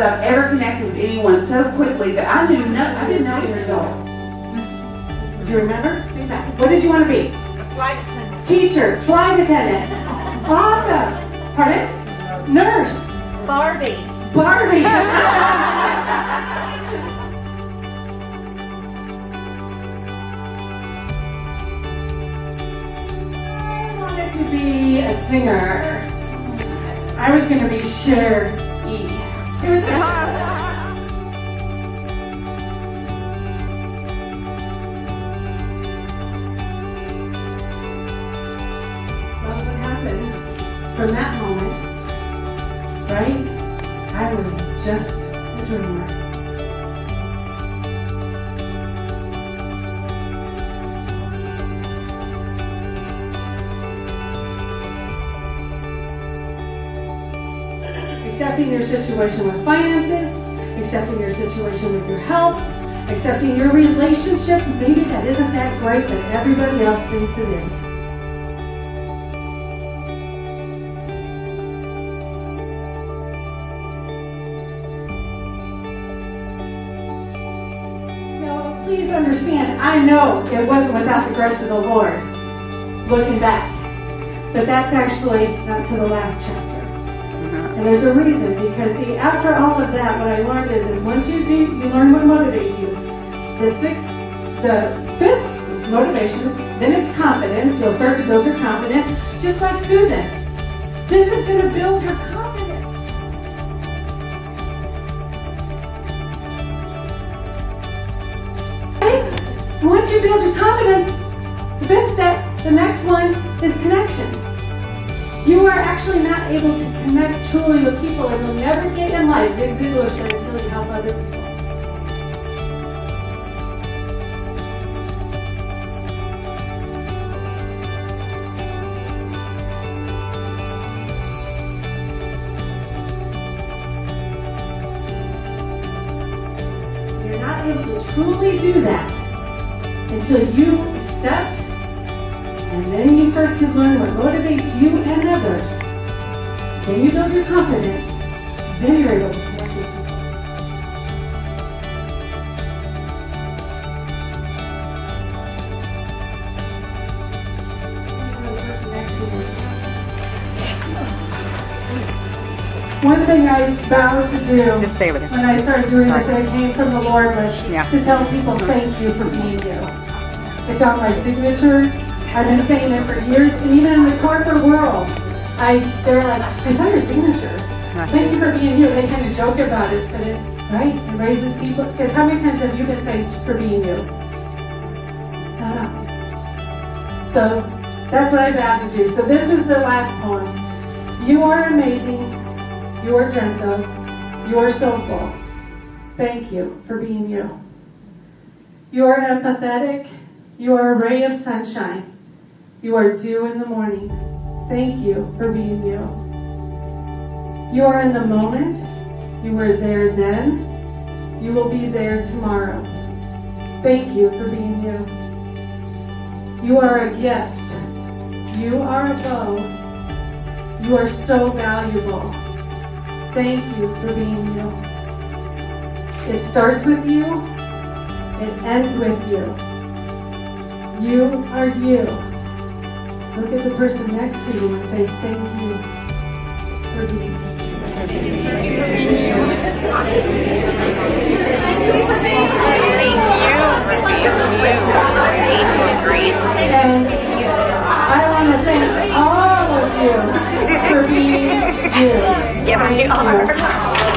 immediately. that I've ever connected with anyone so quickly that I knew no, I didn't know any result. Do you remember? What did you want to be? Flight attendant. Teacher, flight attendant. Awesome. Pardon? Nurse. Barbie. Barbie. I wanted to be a singer. I was going to be Cher E. From that moment, right? I was just a dreamer. Accepting your situation with finances, accepting your situation with your health, accepting your relationship, maybe that isn't that great, but everybody else thinks it is. Please understand, I know it wasn't without the grace of the Lord, looking back. But that's actually not to the last chapter. Mm-hmm. And there's a reason, because see, after all of that, what I learned is, is once you do, you learn what motivates you. The sixth, the fifth is motivations, then it's confidence. You'll start to build your confidence, just like Susan. This is going to build her confidence. Once you build your confidence, the fifth step, the next one is connection. You are actually not able to connect truly with people and you'll never get in life. Zig Ziglar said until you help other people. You're not able to truly do that until you accept and then you start to learn what motivates you and others. Then you build your confidence. Then you're able to connect with people. One thing I vowed to do Just stay with it. when I started doing this, and it came from the Lord, was Yeah. to tell people thank you for being you. It's on my signature. I've been saying it for years, and even in the corporate world, I they're like, "I saw your signature. Thank you for being you." They kind of joke about it, but it right it raises people. Because how many times have you been thanked for being you? So that's what I vowed to do. So this is the last poem. You are amazing. You are gentle. You are soulful. Thank you for being you. You are empathetic. You are a ray of sunshine. You are dew in the morning. Thank you for being you. You are in the moment. You were there then. You will be there tomorrow. Thank you for being you. You are a gift. You are a bow. You are so valuable. Thank you for being you. It starts with you. It ends with you. You are you. Look at the person next to you and say, thank you for being here. Thank you. For being to agree. And I want to thank all of you for being you. Give 'em the Thank you. honor.